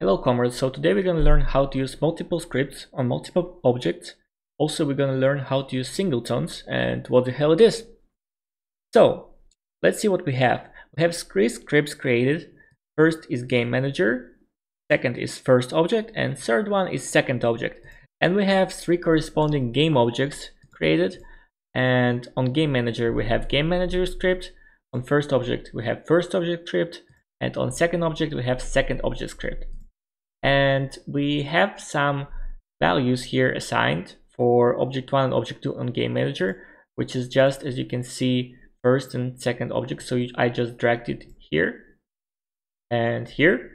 Hello comrades, so today we're going to learn how to use multiple scripts on multiple objects. Also we're going to learn how to use singletons and what the hell it is. So let's see what we have. We have three scripts created. First is game manager, second is first object and third one is second object. And we have three corresponding game objects created and on game manager we have game manager script, on first object we have first object script and on second object we have second object script and we have some values here assigned for object 1 and object 2 on game manager which is just as you can see first and second object. So I just dragged it here and here.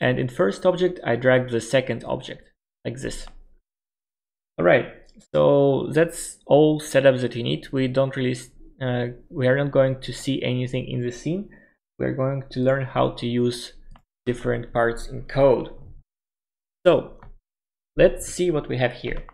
And in first object I dragged the second object like this. Alright so that's all setups that you need. We don't really uh, we are not going to see anything in the scene. We're going to learn how to use different parts in code so let's see what we have here.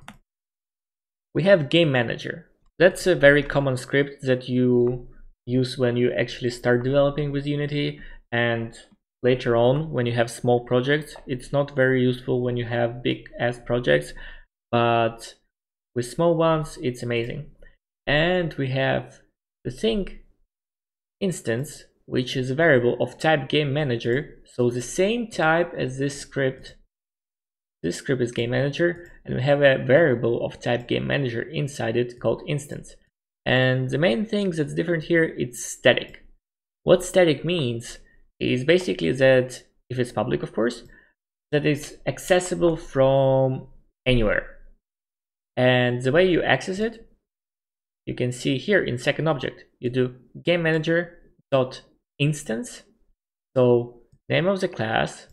We have game manager. That's a very common script that you use when you actually start developing with Unity and later on when you have small projects. It's not very useful when you have big ass projects, but with small ones, it's amazing. And we have the thing instance, which is a variable of type game manager. So the same type as this script this script is game manager and we have a variable of type game manager inside it called instance. And the main thing that's different here, it's static. What static means is basically that, if it's public of course, that it's accessible from anywhere. And the way you access it, you can see here in second object, you do game manager dot instance. So name of the class,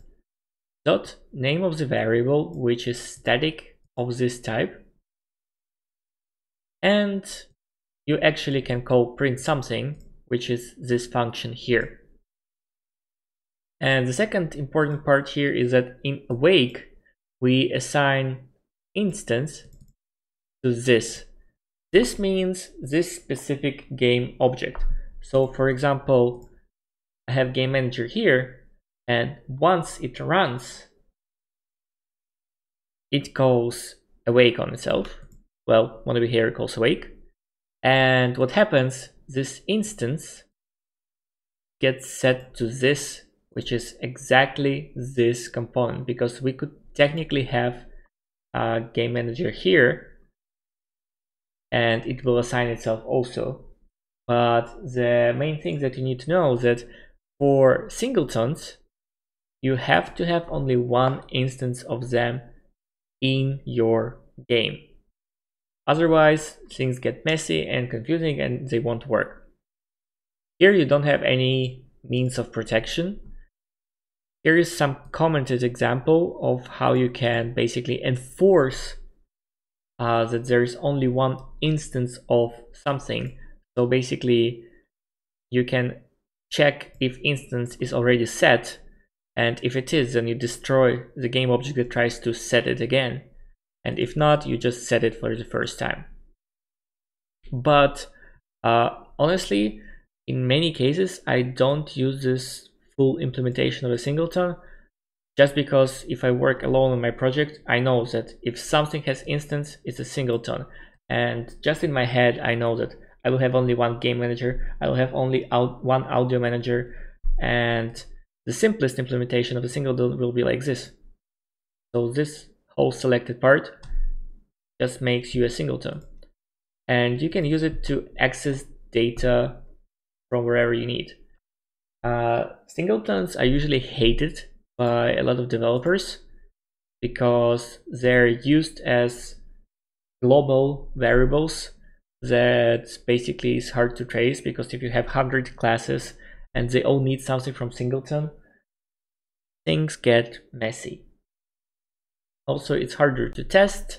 dot name of the variable which is static of this type. And you actually can call print something which is this function here. And the second important part here is that in awake we assign instance to this. This means this specific game object. So for example I have game manager here and once it runs it calls awake on itself. Well when we here it calls awake. And what happens this instance gets set to this which is exactly this component because we could technically have a game manager here and it will assign itself also. But the main thing that you need to know is that for singletons you have to have only one instance of them in your game. Otherwise, things get messy and confusing and they won't work. Here you don't have any means of protection. Here is some commented example of how you can basically enforce uh, that there is only one instance of something. So basically, you can check if instance is already set and if it is, then you destroy the game object that tries to set it again. And if not, you just set it for the first time. But uh, honestly, in many cases, I don't use this full implementation of a singleton just because if I work alone on my project, I know that if something has instance, it's a singleton. And just in my head, I know that I will have only one game manager, I will have only out one audio manager, and the simplest implementation of a singleton will be like this. So this whole selected part just makes you a singleton. And you can use it to access data from wherever you need. Uh, singletons are usually hated by a lot of developers because they're used as global variables that basically is hard to trace because if you have 100 classes and they all need something from singleton, things get messy. Also, it's harder to test.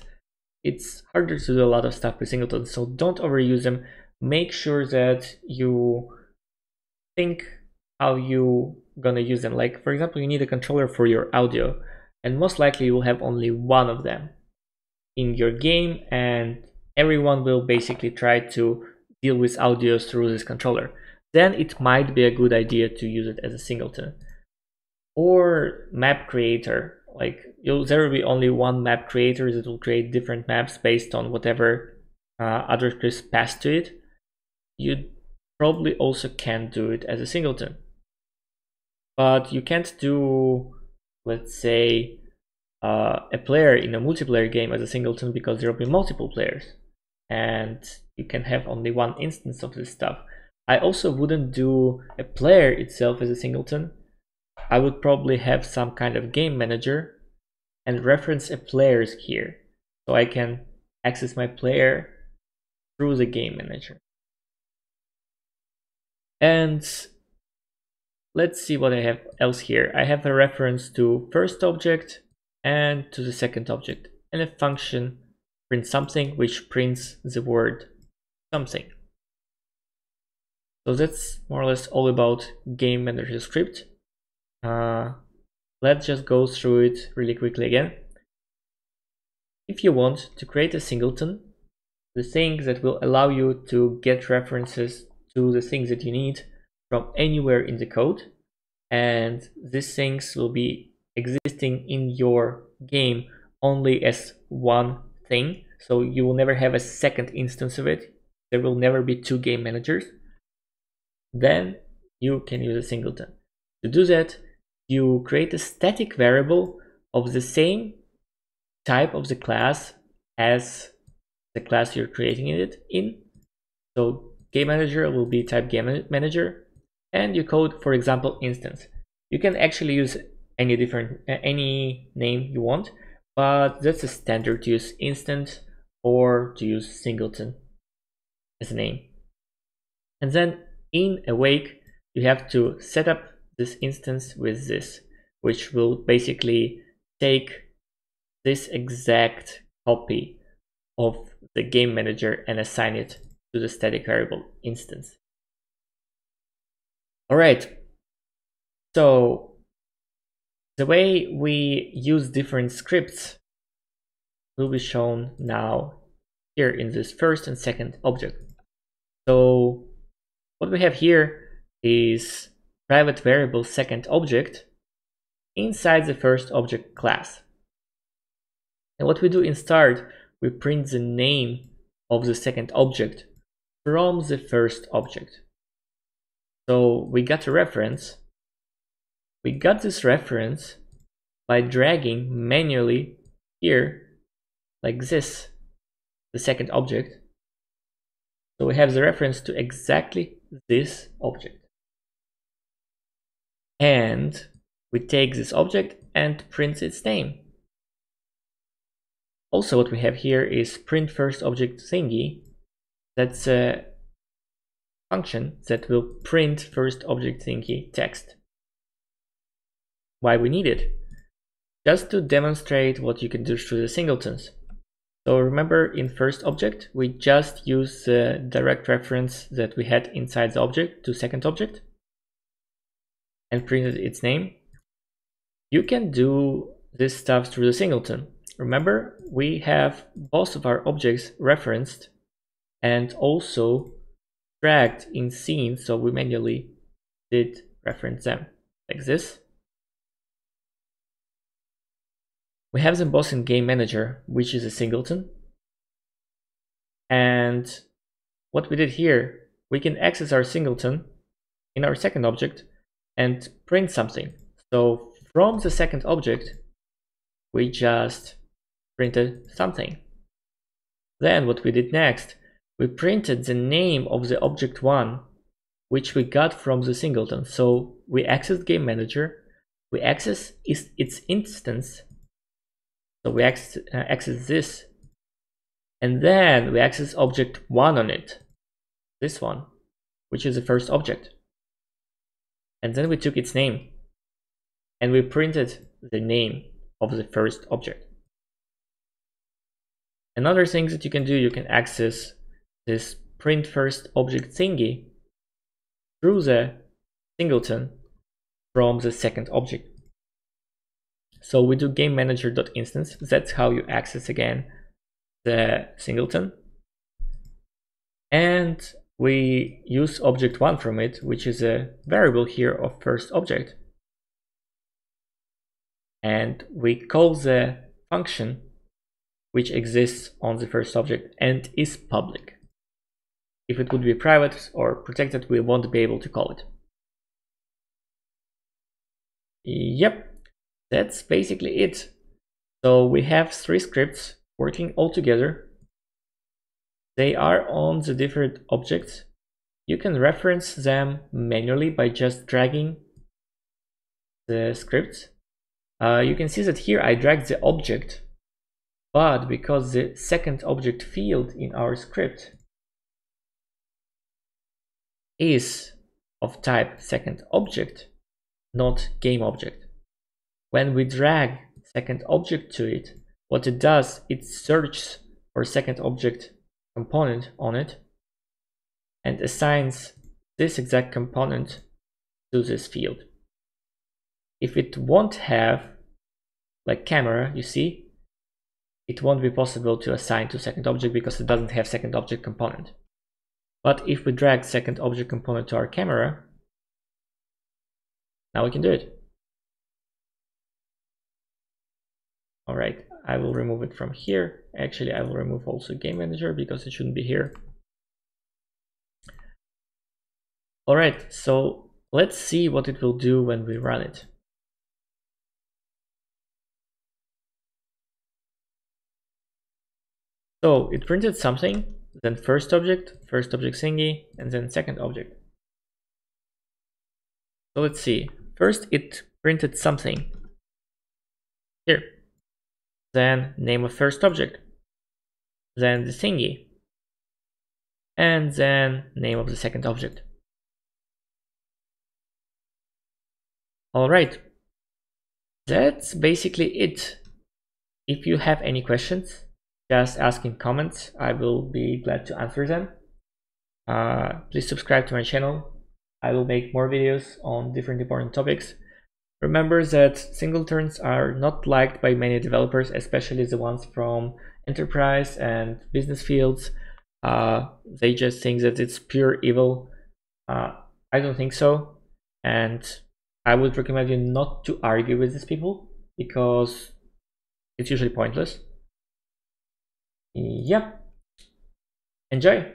It's harder to do a lot of stuff with singleton, so don't overuse them. Make sure that you think how you gonna use them. Like, for example, you need a controller for your audio, and most likely you will have only one of them in your game, and everyone will basically try to deal with audio through this controller. Then it might be a good idea to use it as a singleton. or map creator. Like there will be only one map creator that will create different maps based on whatever uh, other scripts pass to it. You probably also can do it as a singleton. But you can't do, let's say, uh, a player in a multiplayer game as a singleton because there will be multiple players and you can have only one instance of this stuff. I also wouldn't do a player itself as a singleton. I would probably have some kind of game manager and reference a players here so I can access my player through the game manager. And let's see what I have else here. I have a reference to first object and to the second object and a function print something which prints the word something. So that's more or less all about game manager script. Uh, let's just go through it really quickly again. If you want to create a singleton, the thing that will allow you to get references to the things that you need from anywhere in the code, and these things will be existing in your game only as one thing, so you will never have a second instance of it. There will never be two game managers then you can use a singleton. To do that, you create a static variable of the same type of the class as the class you're creating it in. So game manager will be type game manager and you code, for example, instance. You can actually use any different, any name you want, but that's a standard to use instance or to use singleton as a name. And then in awake you have to set up this instance with this which will basically take this exact copy of the game manager and assign it to the static variable instance. All right. So the way we use different scripts will be shown now here in this first and second object. So what we have here is private variable second object inside the first object class. And what we do in start, we print the name of the second object from the first object. So we got a reference. We got this reference by dragging manually here, like this, the second object. So we have the reference to exactly this object. And we take this object and print its name. Also what we have here is print first object thingy. That's a function that will print first object thingy text. Why we need it? Just to demonstrate what you can do through the singletons. So remember in first object, we just use the direct reference that we had inside the object to second object and printed its name. You can do this stuff through the singleton. Remember, we have both of our objects referenced and also dragged in scene, so we manually did reference them like this. We have the boss in Game Manager, which is a singleton. And what we did here, we can access our singleton in our second object and print something. So from the second object, we just printed something. Then what we did next, we printed the name of the object one, which we got from the singleton. So we access Game Manager, we access its instance so we access, uh, access this. And then we access object 1 on it. This one, which is the first object. And then we took its name. And we printed the name of the first object. Another thing that you can do, you can access this print first object thingy through the singleton from the second object. So we do game manager.instance. That's how you access again the singleton. And we use object one from it, which is a variable here of first object. and we call the function which exists on the first object and is public. If it would be private or protected, we won't be able to call it. Yep, that's basically it. So we have three scripts working all together. They are on the different objects. You can reference them manually by just dragging the scripts. Uh, you can see that here I dragged the object, but because the second object field in our script is of type second object, not game object. When we drag second object to it, what it does, it searches for second object component on it and assigns this exact component to this field. If it won't have like camera, you see, it won't be possible to assign to second object because it doesn't have second object component. But if we drag second object component to our camera, now we can do it. All right, I will remove it from here. Actually, I will remove also game manager because it shouldn't be here. All right, so let's see what it will do when we run it. So it printed something, then first object, first object thingy, and then second object. So let's see. First it printed something. Then name of first object. Then the thingy. And then name of the second object. Alright. That's basically it. If you have any questions, just ask in comments. I will be glad to answer them. Uh, please subscribe to my channel. I will make more videos on different important topics. Remember that singletons are not liked by many developers, especially the ones from enterprise and business fields. Uh, they just think that it's pure evil. Uh, I don't think so. And I would recommend you not to argue with these people because it's usually pointless. Yep. Enjoy.